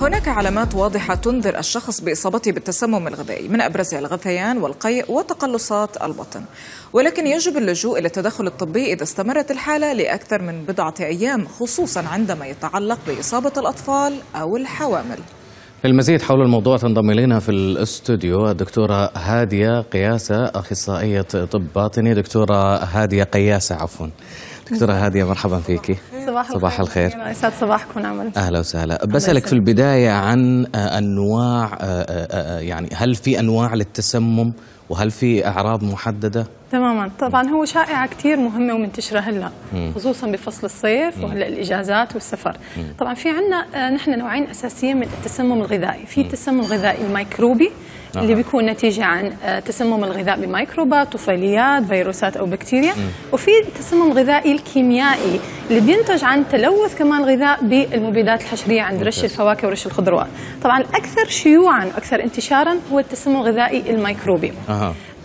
هناك علامات واضحة تنذر الشخص بإصابته بالتسمم الغذائي من أبرزها الغثيان والقيء وتقلصات البطن. ولكن يجب اللجوء إلى التدخل الطبي إذا استمرت الحالة لأكثر من بضعة أيام خصوصا عندما يتعلق بإصابة الأطفال أو الحوامل. للمزيد حول الموضوع تنضم إلينا في الاستوديو الدكتورة هادية قياسة أخصائية طب باطني. دكتورة هادية قياسة عفوا. دكتورة هادية مرحبا فيكي. صباح, صباح الخير. يسعد صباحكم عمل. أهلا وسهلا. بسالك في البداية عن آه، أنواع آه، آه، يعني هل في أنواع للتسمم؟ وهل في أعراض محددة؟ تماما. طبعا هو شائعة كثير مهمة ومنتشرة هلأ خصوصا بفصل الصيف وهلأ الإجازات والسفر. طبعا في عنا آه، نحن نوعين أساسيين من التسمم الغذائي. في التسمم الغذائي الميكروبي اللي بيكون نتيجة عن آه، تسمم الغذاء بميكروبات طفيليات فيروسات أو بكتيريا. وفي التسمم الغذائي الكيميائي اللي بينتج عن تلوث كمان الغذاء بالمبيدات الحشرية عند رش الفواكه ورش الخضروات. طبعا الأكثر شيوعا وأكثر انتشارا هو التسمم الغذائي الميكروبي.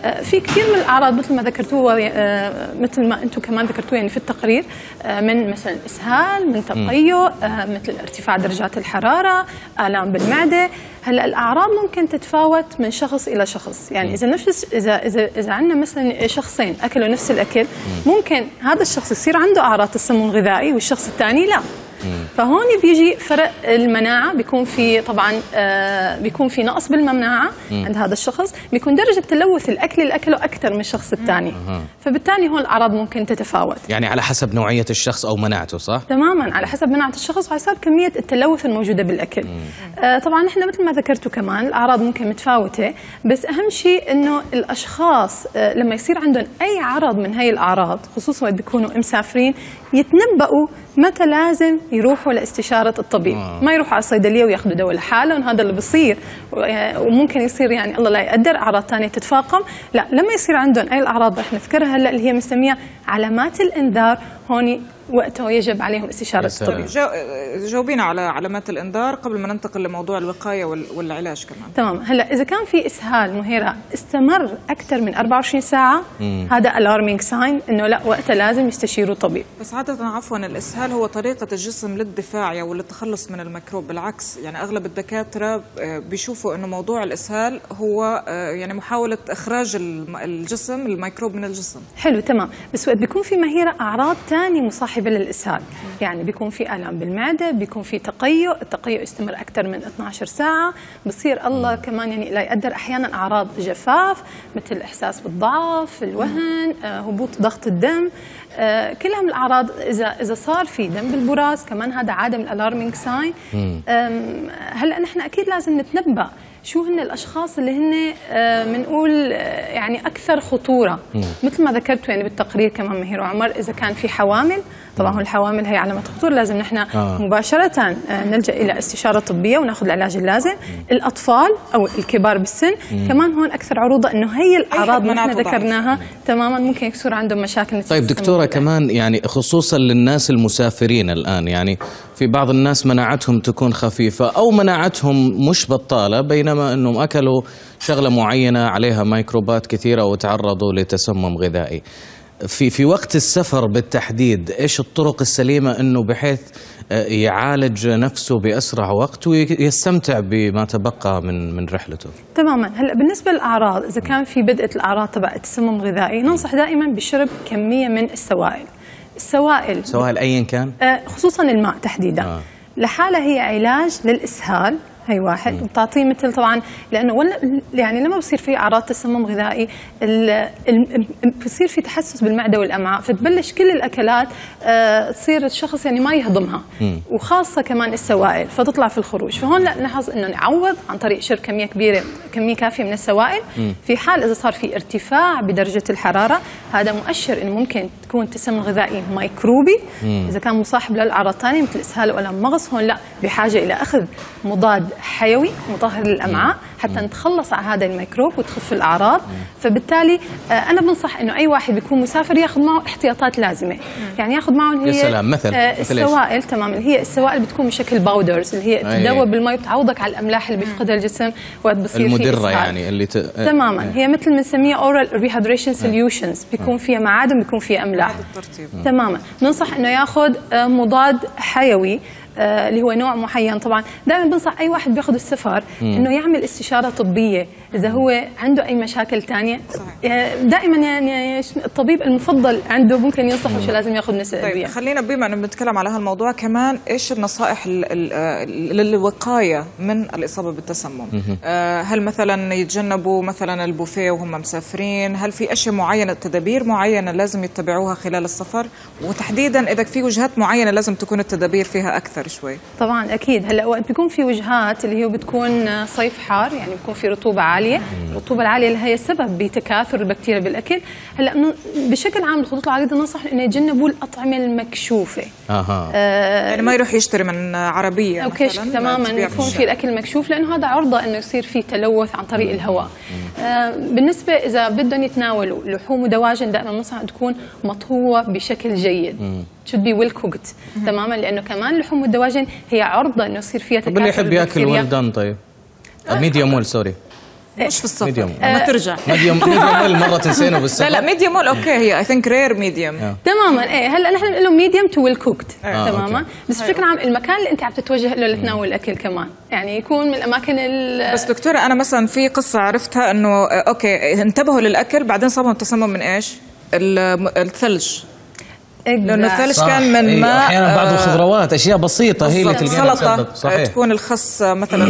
في كثير من الأعراض مثل ما ذكرتوها آه، مثل ما أنتم كمان ذكرتوها يعني في التقرير آه، من مثلا إسهال من تقيؤ آه، مثل ارتفاع درجات الحرارة آلام بالمعدة. هلأ الأعراض ممكن تتفاوت من شخص إلى شخص. يعني إذا نفس اذا اذا إذا عندنا مثلا شخصين أكلوا نفس الأكل ممكن هذا الشخص يصير عنده أعراض تسمم غذائي والشخص الثاني لا. فهون بيجي فرق المناعة بيكون في طبعا آه بيكون في نقص بالمناعة عند هذا الشخص بيكون درجة تلوث الأكل اللي اكله أكثر من الشخص الثاني. فبالتالي هون الأعراض ممكن تتفاوت. يعني على حسب نوعية الشخص أو مناعته صح؟ تماما على حسب مناعة الشخص وعلى حسب كمية التلوث الموجودة بالأكل. آه طبعا نحن مثل ما ذكرتوا كمان الأعراض ممكن متفاوتة بس أهم شيء إنه الأشخاص آه لما يصير عندهم أي عرض من هي الأعراض خصوصا وقت بيكونوا مسافرين يتنبؤوا متى لازم يروحوا لاستشارة الطبيب. ما يروحوا على الصيدلية وياخذوا دواء لحالهم هذا اللي بصير. وممكن يصير يعني الله لا يقدر أعراض ثانية تتفاقم. لا لما يصير عندهم أي الأعراض رح نذكرها هلأ اللي هي بنسميها علامات الإنذار هون وقته يجب عليهم سلام. الطبيب جو- جاوبينا على علامات الإنذار قبل ما ننتقل لموضوع الوقاية وال- والعلاج كمان. تمام. هلا إذا كان في إسهال مهيرة استمر أكثر من 24 ساعة. هذا alarming sign إنه لا وقتها لازم يستشيروا طبيب. بس عادة عفوا الإسهال هو طريقة الجسم للدفاع وللتخلص من الميكروب. بالعكس يعني أغلب الدكاترة آه، بيشوفوا أنه موضوع الإسهال هو آه، يعني محاولة إخراج الجسم الميكروب من الجسم. حلو تمام. بس وقت بيكون في مهيرة أعراض تانية مصاحبة للإسهال. يعني بيكون في آلام بالمعدة بيكون في تقيؤ التقيؤ يستمر أكثر من 12 ساعة. بصير الله كمان يعني لا يقدر أحيانا أعراض جفاف مثل الإحساس بالضعف الوهن آه، هبوط ضغط الدم. آه، كلها من الأعراض إذا إذا صار في دم بالبراز كمان هذا عادة من ال alarming sign هلا نحن أكيد لازم نتنبأ شو هن الأشخاص اللي هن بنقول يعني أكثر خطورة. مثل ما ذكرتوا يعني بالتقرير كمان مهير وعمر إذا كان في حوامل طبعا هو الحوامل هي علامة خطورة لازم نحن آه. مباشرة نلجأ إلى استشارة طبية ونأخذ العلاج اللازم الأطفال أو الكبار بالسن كمان هون أكثر عروضة إنه هي الأعراض اللي ضعيفة. ذكرناها تماما ممكن يصير عندهم مشاكل طيب الغذائي. كمان يعني خصوصا للناس المسافرين الآن يعني في بعض الناس مناعتهم تكون خفيفة أو مناعتهم مش بطالة بينما أنهم أكلوا شغلة معينة عليها ميكروبات كثيرة وتعرضوا لتسمم غذائي في في وقت السفر بالتحديد إيش الطرق السليمة إنه بحيث آه، يعالج نفسه بأسرع وقت ويستمتع بما تبقى من من رحلته تماما هلأ بالنسبة للأعراض إذا كان في بدءة الأعراض تبع التسمم الغذائي ننصح دائما بشرب كمية من السوائل السوائل سواء ايا كان آه، خصوصا الماء تحديدا. آه. لحالها هي علاج للإسهال هي واحد. وبتعطيه مثل طبعا لأنه ولا يعني لما بصير في أعراض تسمم غذائي بصير في تحسس بالمعدة والأمعاء فتبلش كل الأكلات آه، تصير الشخص يعني ما يهضمها. وخاصة كمان السوائل فتطلع في الخروج. فهون لا نلاحظ إنه نعوض عن طريق شرب كمية كبيرة كمية كافية من السوائل. في حال إذا صار في ارتفاع بدرجة الحرارة هذا مؤشر إنه ممكن تكون تسمم غذائي ميكروبي. إذا كان مصاحب للأعراض الثانية مثل إسهال والم مغص هون لا بحاجة إلى أخذ مضاد حيوي مطهر للأمعاء. حتى نتخلص على هذا الميكروب وتخف الأعراض. فبالتالي آه، أنا بنصح إنه أي واحد بيكون مسافر ياخذ معه احتياطات لازمة. يعني ياخذ معه هي سلام، مثل- آه،؟ السوائل تمام اللي هي السوائل بتكون بشكل powders اللي هي أي. تدوب بالمي وتعوضك على الأملاح اللي بيفقدها الجسم وقت بصير في المدرة. يعني اللي ت... تماما. هي مثل بنسميها oral rehydration solutions بيكون فيها معادن بيكون فيها أملاح. تماما. ننصح إنه ياخذ آه، مضاد حيوي آه، اللي هو نوع معين. طبعا دائما بنصح أي واحد بياخذ السفر إنه يعمل استشارة طبية إذا هو عنده أي مشاكل ثانية دائما يعني الطبيب المفضل عنده ممكن ينصحه شو لازم ياخذ نسبه طيب خلينا بما إنه بنتكلم على هالموضوع كمان إيش النصائح ال- ال- آه، للوقاية من الإصابة بالتسمم؟ آه، هل مثلا يتجنبوا مثلا البوفيه وهم مسافرين؟ هل في أشياء معينة تدابير معينة لازم يتبعوها خلال السفر؟ وتحديدا إذا في وجهات معينة لازم تكون التدابير فيها أكثر شوي. طبعا أكيد هلأ وقت بيكون في وجهات اللي هي بتكون صيف حار يعني بيكون في رطوبة عالية. الرطوبة العالية اللي هي سبب بتكاثر البكتيريا بالأكل. هلا بشكل عام الخطوط العريضه ننصح إنه يتجنبوا الأطعمة المكشوفة. أها. آه، يعني ما يروح يشتري من عربية أو كشك مثلاً تماما يكون في. الأكل مكشوف لأنه هذا عرضة إنه يصير فيه تلوث عن طريق الهواء. آه، بالنسبة إذا بدهم يتناولوا لحوم ودواجن دائما بنصح تكون مطهوة بشكل جيد. should be well cooked تماما لأنه كمان اللحوم والدواجن هي عرضة إنه يصير فيها طب اللي تكاثر يحب يأكل البكتيريا. ويل دان طيب. ميديوم ويل سوري مش في السفر ميديوم. ما ترجع. ميديوم ميديوم ويل مرة تنسينه لا بالسفر لا ميديوم ولا أوكي هي اي ثينك رير ميديوم تماما إيه هلأ نحن بنقول له ميديوم تو ويل كوكد آه، تماما. بس بشكل عام المكان اللي أنت عم تتوجه له لتناول الأكل كمان. يعني يكون من الأماكن ال- بس دكتورة أنا مثلا في قصة عرفتها إنه آه، أوكي انتبهوا للأكل بعدين صابهم تسمم من إيش؟ الم- الثلج. لأنه Exact. الثلج. كان من ماء أحيانا بعض آه، الخضروات أشياء بسيطة هي اللي سلطة. تسبب صحيح. تكون الخس مثلا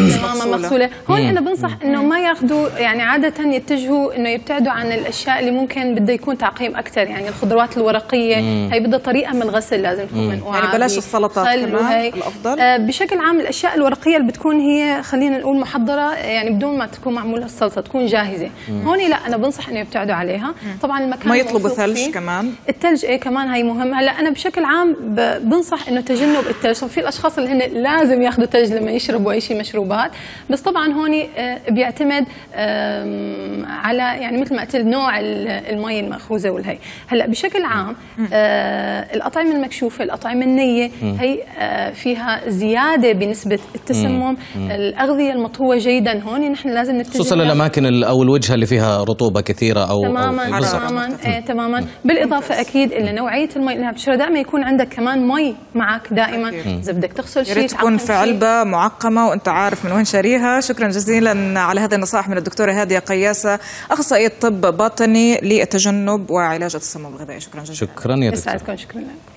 مغسولة. هون أنا بنصح إنه ما ياخذوا يعني عادة يتجهوا إنه يبتعدوا عن الأشياء اللي ممكن بده يكون تعقيم أكثر يعني الخضروات الورقية هي بدها طريقة من الغسل لازم تكون منقوعه يعني بلاش السلطات كمان وهي. الأفضل؟ آه بشكل عام الأشياء الورقية اللي بتكون هي خلينا نقول محضرة يعني بدون ما تكون معمولة السلطة تكون جاهزة. هون لا أنا بنصح إنه يبتعدوا عليها. طبعا المكان ما يطلبوا ثلج. كمان؟ الثلج إيه كمان هي مهم. هلا أنا بشكل عام بنصح إنه تجنب الثلج في الأشخاص اللي هن لازم ياخذوا ثلج لما يشربوا أي شيء مشروبات. بس طبعا هون آه، بيعتمد على يعني مثل ما قلت نوع ال- المي المأخوذة والهي. هلا بشكل عام آه، الأطعمة المكشوفة الأطعمة النية هي آه، فيها زيادة بنسبة التسمم. الأغذية المطهوة جيدا هون نحن لازم نتجه خصوصا. الأماكن ال- أو الوجهة اللي فيها رطوبة كثيرة أو تماما أو. تماما تماما. بالإضافة أكيد إلى نوعية المي اللي بتشربها دائما يكون عندك كمان مي معك دائما. إذا بدك تغسل شيء تكون في شيء. علبة معقمة وأنت عارف من وين شاريها. شكرا جزيلا على هذه النصائح من الدكتورة هادية قياسة أخصائية طب باطني للتجنب وعلاج التسمم الغذائي شكرا جزيلا. شكرا يا دكتور يسعدكم شكرا لك.